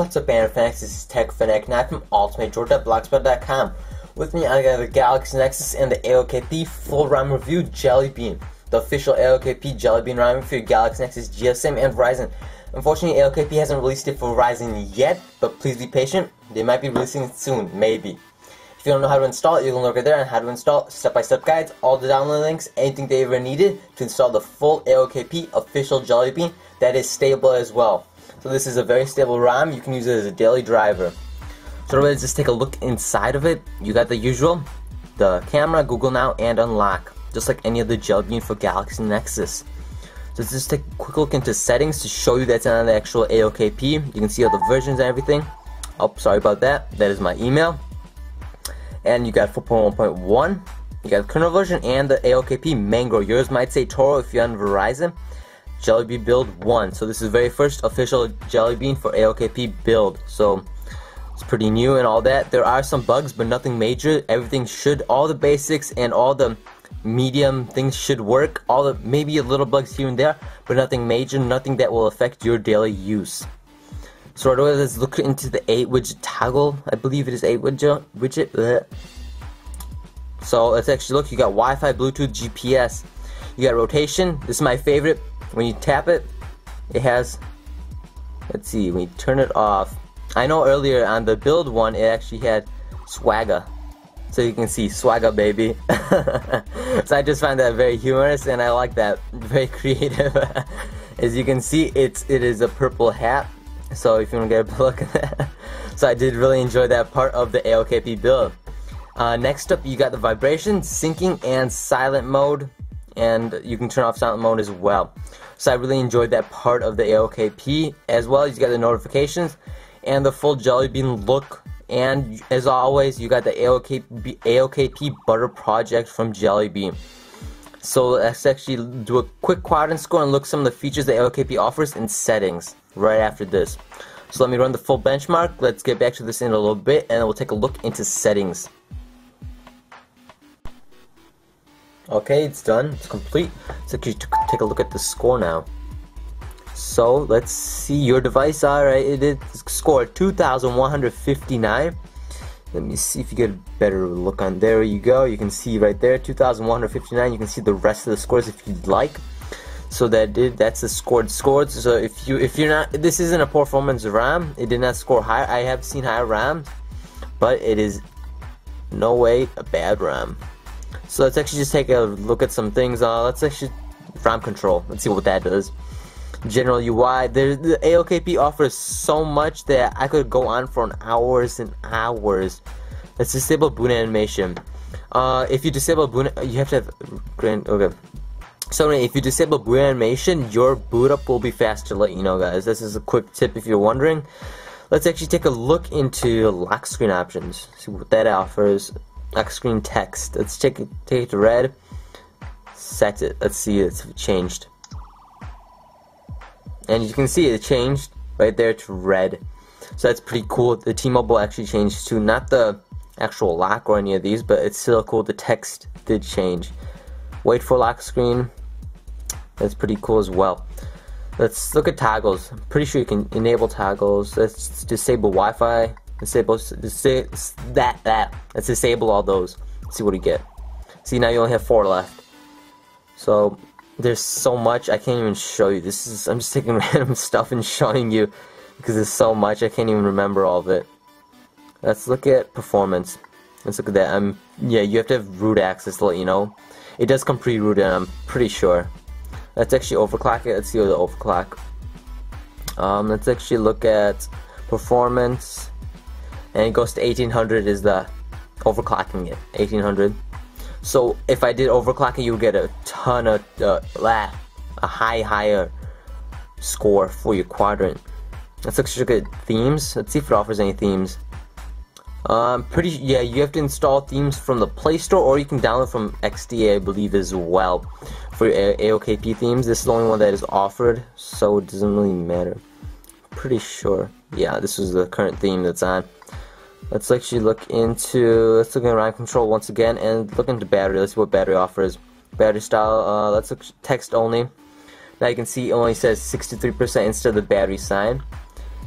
What's up, Banner Fanatics? This is Tech Fanatic Nine from UltimateDroid.blogspot.com. With me, I got the Galaxy Nexus and the AOKP full ROM review Jelly Bean, the official AOKP Jelly Bean ROM for your Galaxy Nexus, GSM, and Verizon. Unfortunately, AOKP hasn't released it for Verizon yet, but please be patient. They might be releasing it soon, maybe. If you don't know how to install it, you can look right there on how to install step-by-step guides, all the download links, anything they ever needed to install the full AOKP official Jelly Bean that is stable as well. So this is a very stable ROM. You can use it as a daily driver. So let's just take a look inside of it. You got the usual, the camera, Google Now, and unlock, just like any other Jelly for Galaxy Nexus. So let's just take a quick look into settings to show you that's on the actual AOKP. You can see all the versions and everything. Oh, sorry about that. That is my email. And you got 4.1.1. You got the kernel version and the AOKP Maguro. Yours might say Toro if you're on Verizon. Jellybean build 1. So this is the very first official Jellybean for AOKP build. So it's pretty new and all that. There are some bugs, but nothing major. Everything should, all the basics and all the medium things should work. All the maybe a little bugs here and there, but nothing major, nothing that will affect your daily use. So right away, let's look into the 8 widget toggle. I believe it is 8 widget. widget. Bleh. So let's actually look. You got Wi-Fi, Bluetooth, GPS. You got rotation. This is my favorite when you tap it, it has, let's see, when you turn it off, I know earlier on the build one, it actually had swagger. So you can see swagger baby. so I just find that very humorous and I like that, very creative. As you can see, it's it is a purple hat. So if you want to get a look at that. so I did really enjoy that part of the AOKP build. Uh, next up, you got the vibration, syncing, and silent mode and you can turn off silent mode as well. So I really enjoyed that part of the AOKP as well you got the notifications and the full Jelly Bean look and as always you got the AOKP, AOKP Butter project from Jelly Bean. So let's actually do a quick quadrant score and look some of the features that AOKP offers in settings right after this. So let me run the full benchmark. Let's get back to this in a little bit and we'll take a look into settings. Okay, it's done. It's complete. So you take a look at the score now. So let's see your device. Alright, it is scored 2,159. Let me see if you get a better look on. There you go. You can see right there, 2,159. You can see the rest of the scores if you'd like. So that did that's the scored scores. So if you if you're not this isn't a performance ROM, it did not score high. I have seen higher ROMs, but it is no way a bad ROM. So let's actually just take a look at some things. Uh, let's actually ROM control. Let's see what that does. General UI. The AOKP offers so much that I could go on for hours and hours. Let's disable boot animation. Uh, if you disable boot, you have to have grand. Okay. So if you disable boot animation, your boot up will be faster. Let you know, guys. This is a quick tip if you're wondering. Let's actually take a look into lock screen options. See what that offers lock screen text. Let's take it, take it to red. Set it. Let's see it's changed. And you can see it changed right there to red. So that's pretty cool. The T-Mobile actually changed to not the actual lock or any of these, but it's still cool. The text did change. Wait for lock screen. That's pretty cool as well. Let's look at toggles. I'm pretty sure you can enable toggles. Let's disable Wi-Fi. Disable, disable that, that. Let's disable all those. See what we get. See, now you only have four left. So, there's so much I can't even show you. This is, I'm just taking random stuff and showing you because there's so much I can't even remember all of it. Let's look at performance. Let's look at that. I'm, yeah, you have to have root access to let you know. It does come pre-rooted, I'm pretty sure. Let's actually overclock it. Let's see what the overclock. Um, let's actually look at performance and it goes to 1800 is the overclocking it 1800 so if I did overclocking you would get a ton of uh, a high higher score for your quadrant. Let's look at themes. Let's see if it offers any themes. Um, pretty yeah you have to install themes from the Play Store or you can download from XDA I believe as well. For your AOKP themes this is the only one that is offered so it doesn't really matter. Pretty sure. Yeah this is the current theme that's on let's actually look into let's look at ROM control once again and look into battery let's see what battery offers battery style uh, let's look text only now you can see it only says 63% instead of the battery sign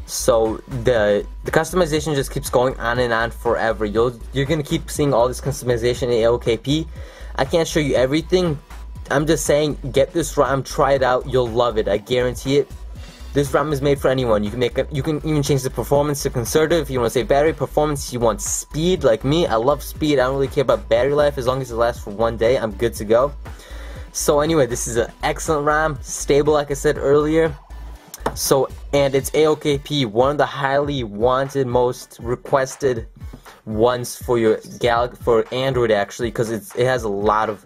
So the the customization just keeps going on and on forever. You'll you're gonna keep seeing all this customization in AOKP. I can't show you everything. I'm just saying, get this ROM, try it out. You'll love it. I guarantee it. This ROM is made for anyone. You can make it, you can even change the performance to conservative. If you want to say battery performance, you want speed like me. I love speed. I don't really care about battery life as long as it lasts for one day. I'm good to go. So anyway, this is an excellent ROM, stable like I said earlier. So and it's AOKP, one of the highly wanted, most requested ones for your Gal for Android actually, because it has a lot of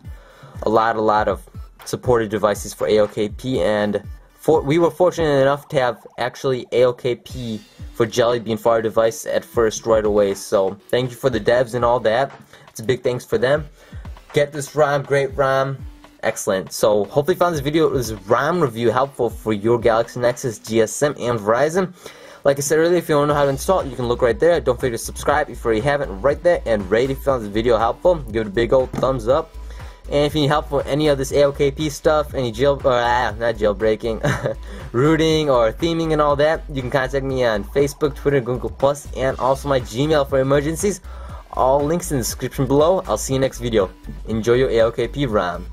a lot a lot of supported devices for AOKP and for, we were fortunate enough to have actually AOKP for Jelly Bean our device at first right away. So thank you for the devs and all that. It's a big thanks for them. Get this ROM, great ROM, excellent. So hopefully you found this video, this ROM review helpful for your Galaxy Nexus, GSM, and Verizon. Like I said earlier, if you don't know how to install it, you can look right there. Don't forget to subscribe if you haven't right there. And rate if you found this video helpful. Give it a big old thumbs up. And if you need help with any of this AOKP stuff, any jail, or ah, not jailbreaking, rooting or theming and all that, you can contact me on Facebook, Twitter, Google Plus, and also my Gmail for emergencies. All links in the description below. I'll see you next video. Enjoy your AOKP ROM.